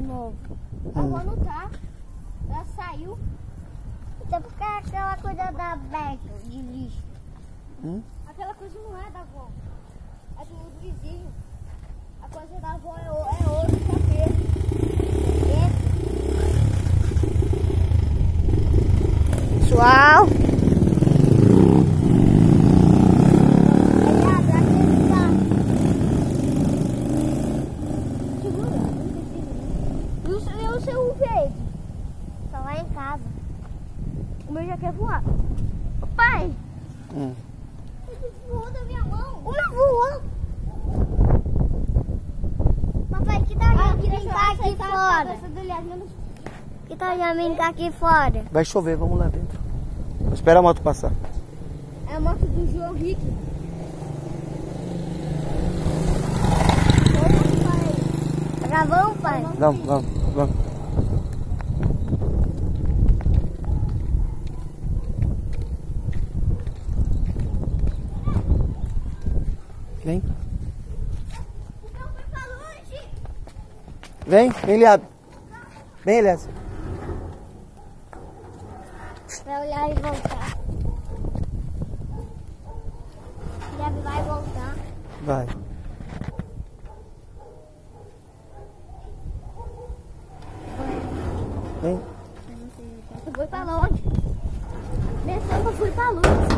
de novo. A avó não tá. Ela saiu. Então por que aquela coisa da aberta de lixo? Hum? Aquela coisa não é da avó. É do vizinho. A coisa da avó é, é outro cabelo. Pessoal. Olha, pra que tá? Segura. E o seu- verde? Tá lá em casa. O meu já quer voar. Ô, Pai, Hum. ele voou da minha mão. O meu voou. Papai, que tal Ah, a gente brincar aqui fora? Que tal a gente brincar aqui fora? Vai chover, vamos lá dentro. Espera a moto passar. É a moto do João Rick. Tá gravando, pai? Vamos, vamos, vamos. Vem. Vem, vem, Eliado. Vem, Elias. Vai olhar e voltar. Elias vai voltar. Vai. Vem. Eu fui pra longe. Minha sopa foi pra longe.